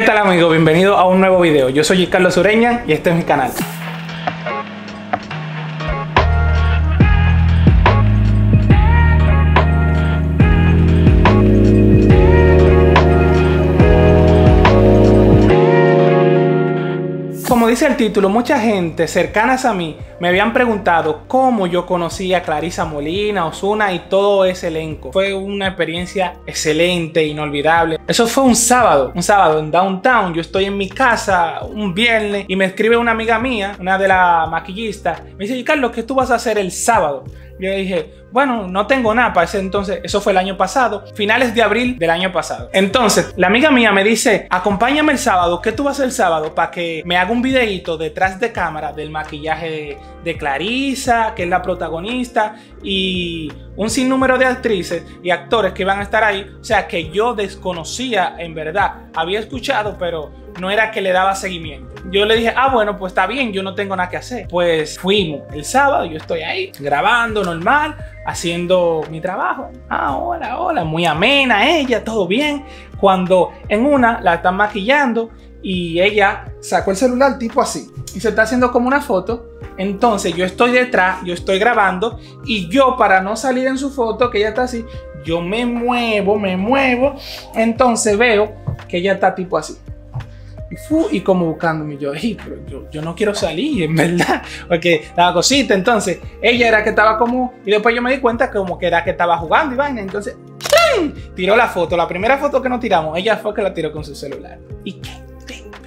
¿Qué tal amigo? Bienvenido a un nuevo video. Yo soy Carlos Ureña y este es mi canal. Dice el título, mucha gente cercanas a mí me habían preguntado cómo yo conocía a Clarisa Molina, Osuna y todo ese elenco. Fue una experiencia excelente, inolvidable. Eso fue un sábado, un sábado en Downtown. Yo estoy en mi casa un viernes y me escribe una amiga mía, una de las maquillistas. Me dice, Carlos, ¿qué tú vas a hacer el sábado? Yo dije, bueno, no tengo nada para ese entonces. Eso fue el año pasado, finales de abril del año pasado. Entonces, la amiga mía me dice, acompáñame el sábado. ¿Qué tú vas a hacer el sábado? Para que me haga un videito detrás de cámara del maquillaje de, Clarisa, que es la protagonista, y un sinnúmero de actrices y actores que van a estar ahí. O sea, que yo desconocía en verdad. Había escuchado, pero no era que le daba seguimiento. Yo le dije, ah, bueno, pues está bien, yo no tengo nada que hacer. Pues fuimos el sábado, yo estoy ahí grabando normal, haciendo mi trabajo. Ah, hola, hola, muy amena ella, todo bien. Cuando en una la están maquillando y ella sacó el celular tipo así y se está haciendo como una foto. Entonces yo estoy detrás, yo estoy grabando y yo para no salir en su foto, que ella está así, yo me muevo, me muevo. Entonces veo que ella está tipo así. Y, fu, y como buscándome, yo, pero yo, no quiero salir, en verdad, porque estaba cosita. Entonces, ella era que estaba como, y después yo me di cuenta como que era que estaba jugando y vaina. Entonces, tiró la foto. La primera foto que nos tiramos, ella fue que la tiró con su celular. ¿Y qué?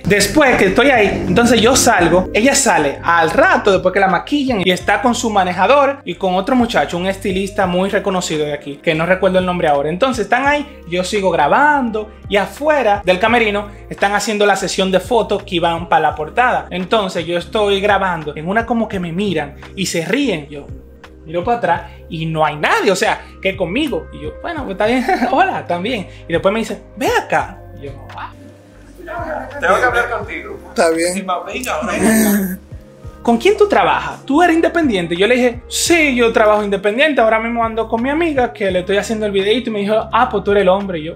Después que estoy ahí, entonces yo salgo, ella sale al rato después que la maquillan y está con su manejador y con otro muchacho, un estilista muy reconocido de aquí, que no recuerdo el nombre ahora. Entonces están ahí, yo sigo grabando y afuera del camerino están haciendo la sesión de fotos que iban para la portada. Entonces yo estoy grabando, en una como que me miran y se ríen. Yo, miro para atrás y no hay nadie, o sea, que conmigo. Y yo, bueno, pues está bien, hola, también. Y después me dicen, ve acá. Y yo, ah. Tengo que hablar contigo. Está bien. ¿Con quién tú trabajas? ¿Tú eres independiente? Yo le dije, sí, yo trabajo independiente. Ahora mismo ando con mi amiga que le estoy haciendo el videito y me dijo, ah, pues tú eres el hombre. Y yo,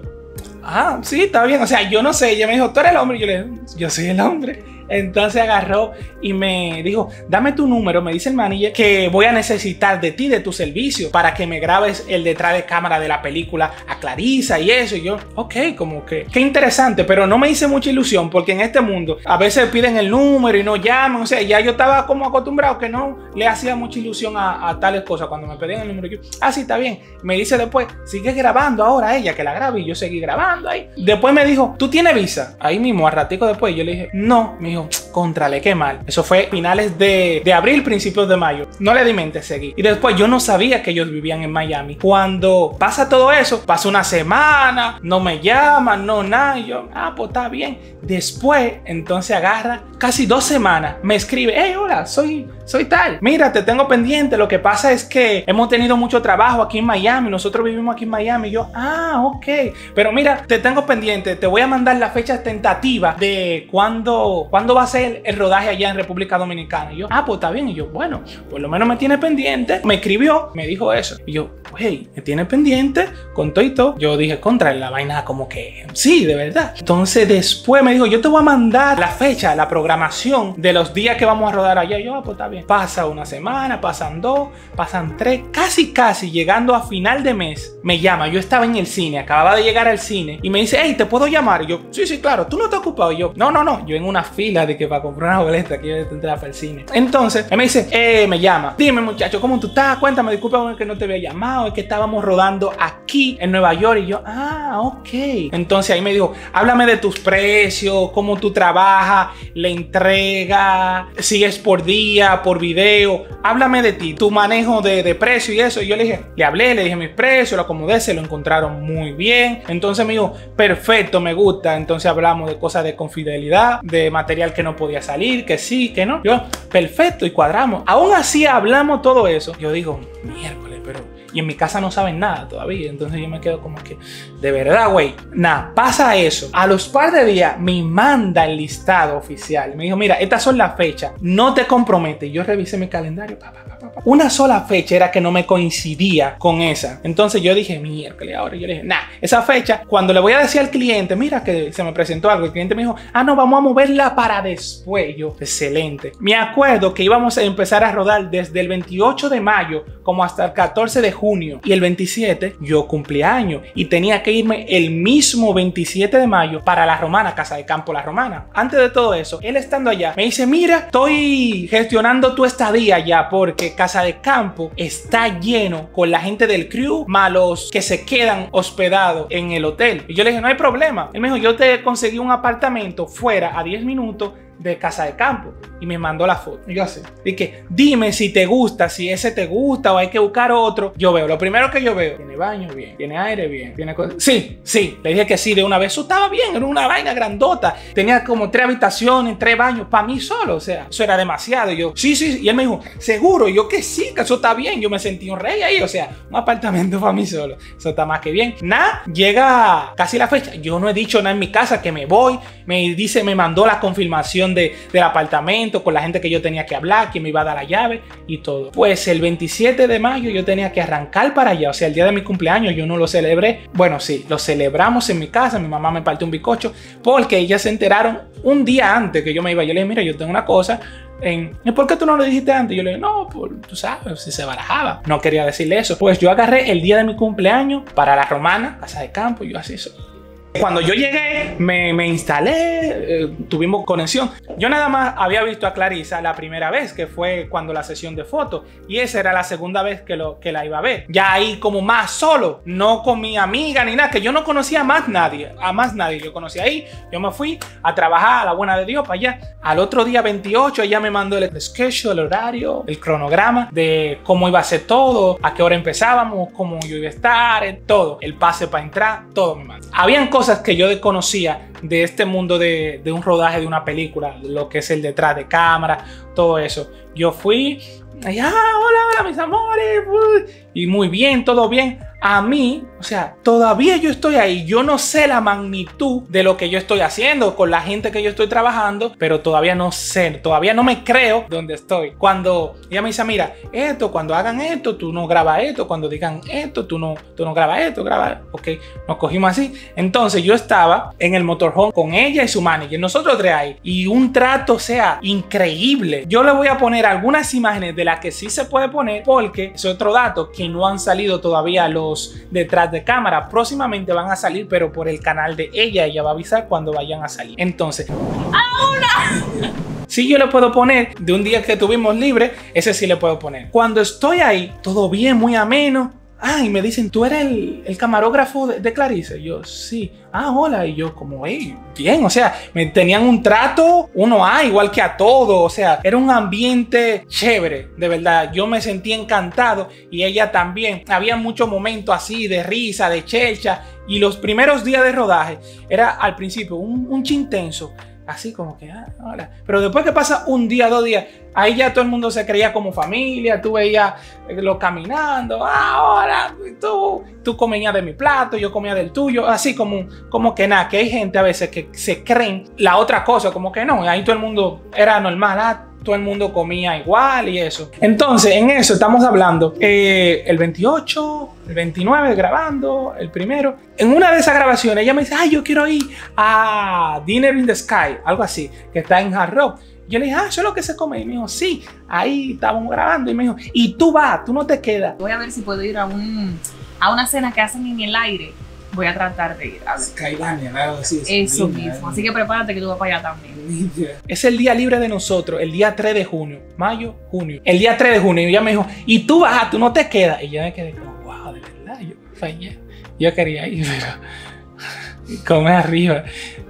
ah, sí, está bien. O sea, yo no sé. Ella me dijo, tú eres el hombre. Y yo le dije, yo soy el hombre. Entonces agarró y me dijo, dame tu número, me dice el manager, que voy a necesitar de ti, de tu servicio, para que me grabes el detrás de cámara de la película a Clarisa y eso. Y yo, ok, como que, qué interesante, pero no me hice mucha ilusión porque en este mundo a veces piden el número y no llaman, o sea, ya yo estaba como acostumbrado que no le hacía mucha ilusión a, tales cosas cuando me pedían el número. Yo, ah, sí, está bien. Me dice después, sigue grabando ahora ella, que la grabe y yo seguí grabando ahí. Después me dijo, ¿tú tienes visa? Ahí mismo, a ratico después, yo le dije, no, me dijo, mío. Qué mal. Eso fue finales de, de abril, principios de mayo. No le di mente seguir. Y después yo no sabía que ellos vivían en Miami. Cuando pasa todo eso, pasa una semana, no me llaman, no nada. Y yo, ah, pues está bien. Después, entonces agarra casi dos semanas, me escribe, hey, hola, soy, soy tal. Mira, te tengo pendiente. Lo que pasa es que hemos tenido mucho trabajo aquí en Miami. Nosotros vivimos aquí en Miami. Y yo, ah, ok. Pero mira, te tengo pendiente. Te voy a mandar la fecha tentativa de cuándo, cuándo va a ser el rodaje allá en República Dominicana. Y yo, ah, pues está bien. Y yo, bueno, por lo menos me tiene pendiente. Me escribió, me dijo eso. Y yo, hey, me tiene pendiente con todo y todo. Yo dije, contra la vaina como que sí, de verdad. Entonces después me dijo, yo te voy a mandar la fecha, la programación de los días que vamos a rodar allá. Y yo, ah, pues está bien. Pasa una semana, pasan dos, pasan tres, casi, casi llegando a final de mes. Me llama, yo estaba en el cine, acababa de llegar al cine y me dice, hey, ¿te puedo llamar? Y yo, sí, sí, claro, tú no te ocupado. Y yo, no, no, no, yo en una fila de que para comprar una boleta que yo entrar para el cine. Entonces, él me dice, eh, me llama, dime muchacho, ¿cómo tú estás? Cuéntame, disculpa que no te había llamado, es que estábamos rodando aquí en Nueva York. Y yo, ah, ok. Entonces ahí me dijo, háblame de tus precios, cómo tú trabajas, la entrega, si es por día, por video, háblame de ti, tu manejo de, de precio y eso. Y yo le dije, le hablé, le dije mis precios, lo acomodé, se lo encontraron muy bien. Entonces me dijo, perfecto, me gusta. Entonces hablamos de cosas de confidelidad, de material que no podía salir, que sí, que no. Yo, perfecto, y cuadramos. Aún así hablamos todo eso. Yo digo, miércoles, pero Y en mi casa no saben nada todavía. Entonces yo me quedo como que, de verdad, güey. Nada, pasa eso. A los par de días me manda el listado oficial. Me dijo, mira, estas son las fechas. No te comprometes. Yo revisé mi calendario. Pa. Una sola fecha era que no me coincidía con esa. Entonces yo dije, miércoles, ahora yo le dije, nah, esa fecha, cuando le voy a decir al cliente, mira que se me presentó algo, el cliente me dijo, ah, no, vamos a moverla para después. Yo, excelente. Me acuerdo que íbamos a empezar a rodar desde el 28 de mayo como hasta el 14 de junio. Y el 27 yo cumplí año y tenía que irme el mismo 27 de mayo para la Romana, Casa de Campo La Romana. Antes de todo eso, él estando allá, me dice, mira, estoy gestionando tu estadía ya porque Casa de Campo está lleno con la gente del crew, malos que se quedan hospedados en el hotel. Y yo le dije, no hay problema. Él me dijo, yo te conseguí un apartamento fuera a 10 minutos de casa de campo y me mandó la foto. Y yo así. Dije, dime si te gusta, si ese te gusta o hay que buscar otro. Yo veo, lo primero que yo veo, tiene baño bien, tiene aire bien, tiene cosas. Sí, sí, le dije que sí de una vez. Eso estaba bien, era una vaina grandota. Tenía como tres habitaciones, tres baños para mí solo. O sea, eso era demasiado. Yo, sí, sí. Y él me dijo, seguro. Yo que sí, que eso está bien. Yo me sentí un rey ahí. O sea, un apartamento para mí solo. Eso está más que bien. Nada, llega casi la fecha. Yo no he dicho nada en mi casa que me voy. Me dice, me mandó la confirmación de, del apartamento con la gente que yo tenía que hablar, que me iba a dar la llave y todo. Pues el 27 de mayo yo tenía que arrancar para allá, o sea, el día de mi cumpleaños yo no lo celebré. Bueno, sí, lo celebramos en mi casa, mi mamá me partió un bicocho porque ellas se enteraron un día antes que yo me iba. Yo le dije, mira, yo tengo una cosa, en, ¿y por qué tú no lo dijiste antes? Yo le dije, no, por, tú sabes, si se barajaba. No quería decirle eso. Pues yo agarré el día de mi cumpleaños para la romana, casa de campo, y yo así. Cuando yo llegué, me, me instalé, eh, tuvimos conexión. Yo nada más había visto a Clarisa la primera vez, que fue cuando la sesión de fotos, y esa era la segunda vez que, lo, que la iba a ver. Ya ahí como más solo, no con mi amiga ni nada, que yo no conocía a más nadie, a más nadie. Yo conocí ahí, yo me fui a trabajar a la buena de Dios para allá. Al otro día 28 ella me mandó el sketch, el horario, el cronograma de cómo iba a ser todo, a qué hora empezábamos, cómo yo iba a estar, todo, el pase para entrar, todo me mandó. Habían cosas que yo desconocía de este mundo de, de, un rodaje de una película, lo que es el detrás de cámara, todo eso. Yo fui, ah, hola, hola, mis amores, y muy bien, todo bien. A mí, o sea, todavía yo estoy ahí. Yo no sé la magnitud de lo que yo estoy haciendo con la gente que yo estoy trabajando, pero todavía no sé, todavía no me creo donde estoy. Cuando ella me dice, mira, esto, cuando hagan esto, tú no grabas esto, cuando digan esto, tú no, tú no grabas esto, grabas, ok, nos cogimos así. Entonces yo estaba en el motorhome con ella y su manager, nosotros tres ahí, y un trato, sea, increíble. Yo le voy a poner algunas imágenes de las que sí se puede poner, porque es otro dato que no han salido todavía los detrás de cámara. Próximamente van a salir, pero por el canal de ella. Ella va a avisar cuando vayan a salir. Entonces, ¡Ahora! Si yo le puedo poner de un día que tuvimos libre, ese sí le puedo poner. Cuando estoy ahí, todo bien, muy ameno. Ah, y me dicen, ¿tú eres el, el camarógrafo de, de, Clarice? yo, sí. Ah, hola. Y yo, como, hey, bien. O sea, me tenían un trato, uno A, igual que a todo. O sea, era un ambiente chévere, de verdad. Yo me sentí encantado y ella también. Había muchos momentos así de risa, de chelcha. Y los primeros días de rodaje era al principio un, un chintenso así como que, ah. Pero después que pasa un día, dos días, ahí ya todo el mundo se creía como familia, tú veías lo caminando, ahora tú, tú comías de mi plato, yo comía del tuyo, así como, como que nada, que hay gente a veces que se creen la otra cosa, como que no, ahí todo el mundo era normal, ah, todo el mundo comía igual y eso. Entonces, en eso estamos hablando eh, el 28, el 29 grabando, el primero. En una de esas grabaciones ella me dice, ay, yo quiero ir a Dinner in the Sky, algo así, que está en Hard. Yo le dije, ah, eso es lo que se come. Y me dijo, sí, ahí estábamos grabando. Y me dijo, y tú vas, tú no te quedas. Voy a ver si puedo ir a, un, a una cena que hacen en el aire. Voy a tratar de ir. A ver. Skydania, algo así. Eso mismo. Así que prepárate que tú vas para allá también. Es el día libre de nosotros, el día 3 de junio, mayo, junio. El día 3 de junio, y ella me dijo, y tú vas, tú no te quedas. Y yo me quedé como, wow, de verdad, yo fallé. Yo quería ir, pero come arriba.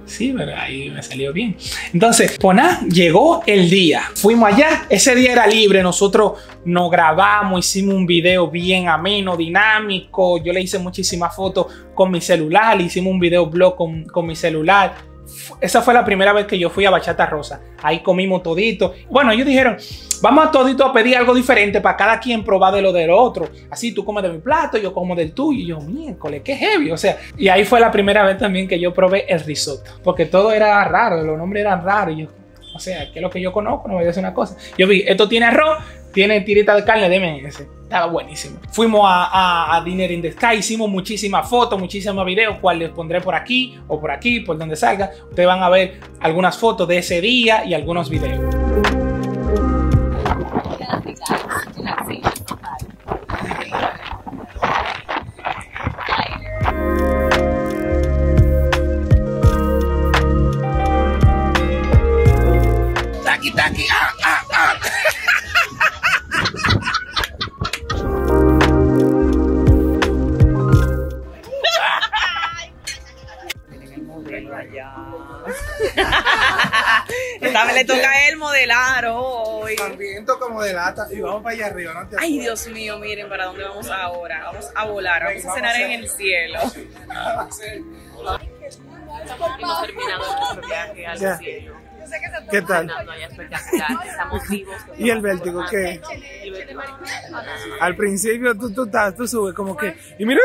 Sí, pero ahí me salió bien. Entonces, pues llegó el día. Fuimos allá, ese día era libre, nosotros nos grabamos, hicimos un video bien ameno, dinámico. Yo le hice muchísimas fotos con mi celular, le hicimos un video blog con, con mi celular esa fue la primera vez que yo fui a Bachata Rosa. Ahí comimos todito. Bueno, ellos dijeron, vamos a todito a pedir algo diferente para cada quien probar de lo del otro. Así tú comes de mi plato, yo como del tuyo. Y yo, miércoles, qué heavy. O sea, y ahí fue la primera vez también que yo probé el risotto. Porque todo era raro, los nombres eran raros. Yo, o sea, que lo que yo conozco, no voy a decir una cosa. Yo vi, esto tiene arroz, tiene tirita de carne, deme ese. Estaba buenísimo. Fuimos a, a, Dinner in the Sky, hicimos muchísimas fotos, muchísimos videos, cual les pondré por aquí o por aquí, por donde salga. Ustedes van a ver algunas fotos de ese día y algunos videos. Taki, taki, ah. También toca modelar y vamos para allá arriba, ¿no? te Ay? Dios mío, miren para dónde vamos ahora. Vamos a volar, vamos a cenar en el cielo. Hemos terminado nuestro viaje al Ya. cielo. ¿Qué tal? Estamos vivos. ¿Y el vértigo qué? Al principio tú, tú, estás- tú subes como que, y mira,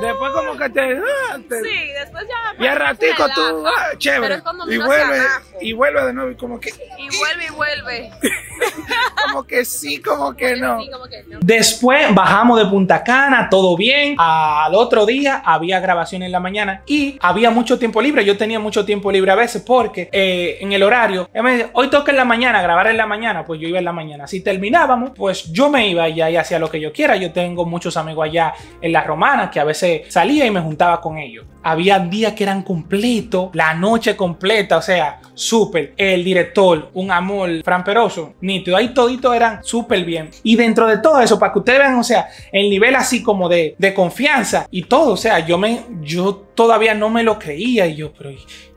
después como que te, ah, te- Sí, después ya. y al ratico tú, ah, Pero chévere, es cuando y uno vuelve, hacia abajo. Y vuelve de nuevo y como que, Y vuelve y vuelve. como que sí, como que no. Sí, como que no. Después bajamos de Punta Cana, todo bien. Al otro día había grabación en la mañana y había mucho tiempo libre. Yo tenía mucho tiempo libre a veces porque eh, en el horario, me decía, hoy toca en la mañana, grabar en la mañana, pues yo iba en la mañana. Si terminábamos, pues yo me iba allá y hacía lo que yo quiera. Yo tengo muchos amigos allá en la romana que a veces salía y me juntaba con ellos. Había días que eran completos, la noche completa, o sea, súper. El director, un amor, Fran Peroso, nítido. Ahí todito eran súper bien. Y dentro de todo eso, para que ustedes vean, o sea, el nivel así como de, de confianza y todo, o sea, yo me, yo todavía no me lo creía y yo, pero,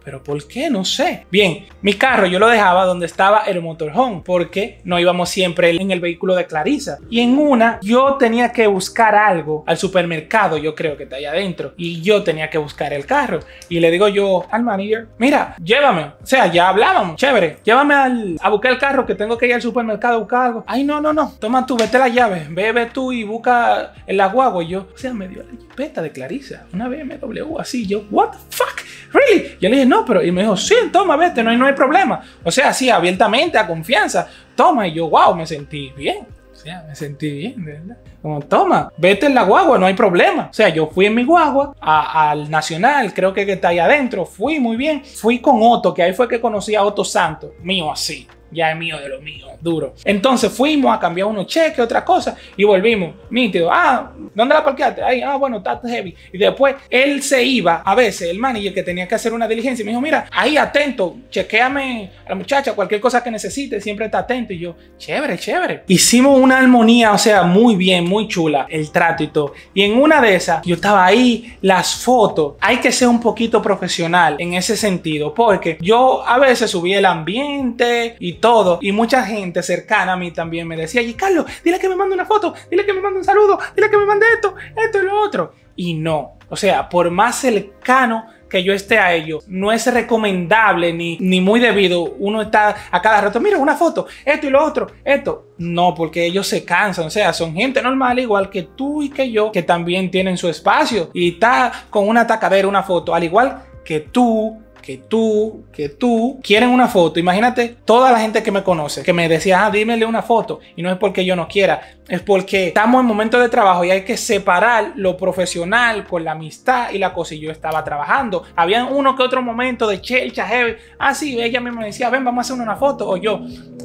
pero ¿por qué? No sé. Bien, mi carro yo lo dejaba donde estaba el motorhome porque no íbamos siempre en el vehículo de Clarisa. Y en una yo tenía que buscar algo al supermercado, yo creo que está allá adentro, y yo tenía que buscar el carro. Y le digo yo al manager, mira, llévame. O sea, ya hablábamos, chévere, llévame al- a buscar el carro que tengo que ir al supermercado a buscar algo. Ay, no, no, no, toma tú, vete la llave, ve, ve tú y busca el guagua. Y yo, o sea, me dio la jipeta de Clarisa, una BMW así. Yo, what the fuck, really? Yo le dije, no, pero, y me dijo, sí, toma, vete, no hay, no hay problema. O sea, así, abiertamente, a confianza, toma. Y yo, wow, me sentí bien. O sea, me sentí bien, de verdad. Como, toma, vete en la guagua, no hay problema. O sea, yo fui en mi guagua a- al Nacional, creo que, que está ahí adentro. Fui muy bien. Fui con Otto, que ahí fue que conocí a Otto Santos. Mío así. Ya es mío de lo mío, duro. Entonces fuimos a cambiar unos cheques, otra cosa, y volvimos. Nítido. Ah, ¿dónde la parqueaste? Ahí, ah, bueno, está heavy. Y después él se iba, a veces, el manager que tenía que hacer una diligencia, me dijo, mira, ahí atento, chequeame a la muchacha, cualquier cosa que necesite, siempre está atento. Y yo, chévere, chévere. Hicimos una armonía, o sea, muy bien, muy chula, el trato y todo. Y en una de esas, yo estaba ahí, las fotos, hay que ser un poquito profesional en ese sentido, porque yo a veces subí el ambiente y todo, y mucha gente cercana a mí también me decía, y Carlos, dile que me mande una foto, dile que me mande un saludo, dile que me mande esto, esto y lo otro. Y no, o sea, por más cercano que yo esté a ellos, no es recomendable ni, ni muy debido. Uno está a cada rato, mira una foto, esto y lo otro, esto. No, porque ellos se cansan, o sea, son gente normal, igual que tú y que yo, que también tienen su espacio y está con una tacadera, una foto, al igual que tú, que tú, que tú quieren una foto. Imagínate toda la gente que me conoce, que me decía, ah, dímele una foto. Y no es porque yo no quiera, es porque estamos en momentos de trabajo y hay que separar lo profesional con la amistad y la cosa. Y yo estaba trabajando. Había uno que otro momento de chelcha, heavy. Ah, sí, ella misma me decía, ven, vamos a hacer una foto. O yo,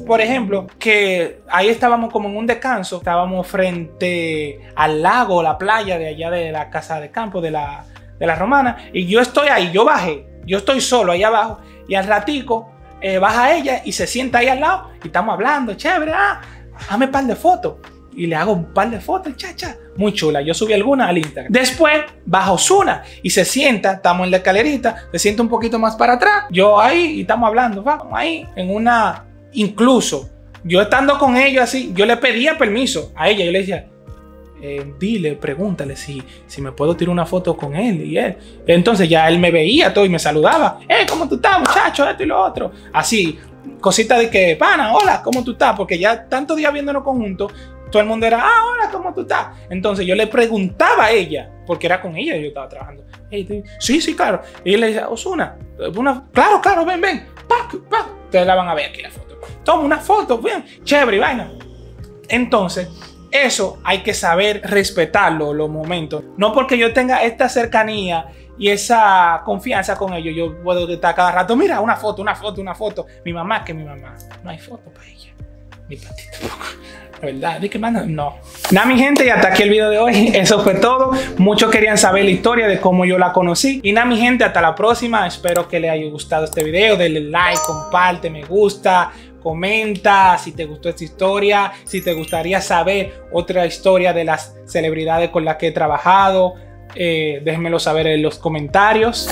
por ejemplo, que ahí estábamos como en un descanso, estábamos frente al lago, la playa de allá de la casa de campo de la, de la romana. Y yo estoy ahí, yo bajé, yo estoy solo ahí abajo. Y al ratico eh, baja ella y se sienta ahí al lado y estamos hablando, chévere, ah, hazme un par de fotos. Y le hago un par de fotos, chacha. Muy chula. Yo subí algunas al Instagram. Después baja Osuna y se sienta, estamos en la escalerita, se sienta un poquito más para atrás. Yo ahí y estamos hablando, vamos ahí, en una. Incluso yo estando con ellos así, yo le pedía permiso a ella. Yo le decía, eh, dile, pregúntale si, si me puedo tirar una foto con él y él. Entonces ya él me veía todo y me saludaba. Eh, ¿cómo tú estás, muchacho? Esto y lo otro. Así, cosita de que, pana, hola, ¿cómo tú estás? Porque ya tantos días viéndonos conjuntos, todo el mundo era, ah, hola, ¿cómo tú estás? Entonces yo le preguntaba a ella, porque era con ella que yo estaba trabajando. "Hey, sí, sí, claro. Y le decía, Osuna, una, claro, claro, ven, ven. Pac, pac. Ustedes la van a ver aquí la foto. Toma una foto, bien, chévere, y vaina. Entonces, eso hay que saber respetarlo, los momentos. No porque yo tenga esta cercanía y esa confianza con ellos, yo puedo estar cada rato, mira, una foto, una foto, una foto. Mi mamá, que mi mamá, no hay foto para ella. Ni para ti. La verdad, ¿de qué manda? No. Nada, mi gente, y hasta aquí el video de hoy. Eso fue todo. Muchos querían saber la historia de cómo yo la conocí. Y nada, mi gente, hasta la próxima. Espero que les haya gustado este video. Denle like, comparte, me gusta. Comenta si te gustó esta historia, si te gustaría saber otra historia de las celebridades con las que he trabajado, eh, déjenmelo saber en los comentarios.